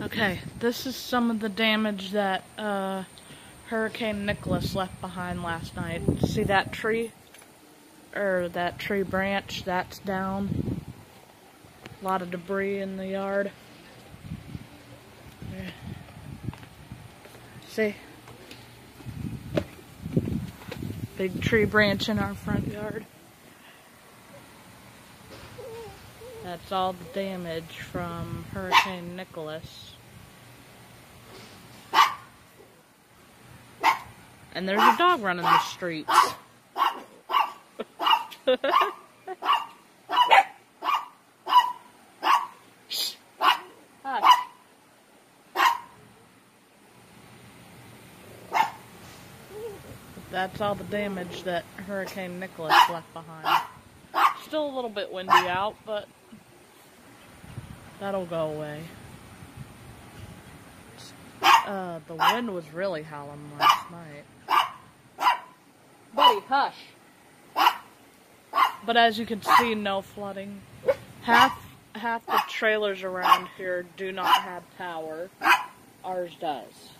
Okay, this is some of the damage that uh, Hurricane Nicholas left behind last night. See that tree? Or that tree branch? That's down. A lot of debris in the yard. See? Big tree branch in our front yard. That's all the damage from Hurricane Nicholas. And there's a dog running the streets. That's all the damage that Hurricane Nicholas left behind. Still a little bit windy out, but that'll go away. Uh, the wind was really howling last night. Buddy, hush. But as you can see, no flooding. Half half the trailers around here do not have power. Ours does.